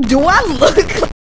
Do I look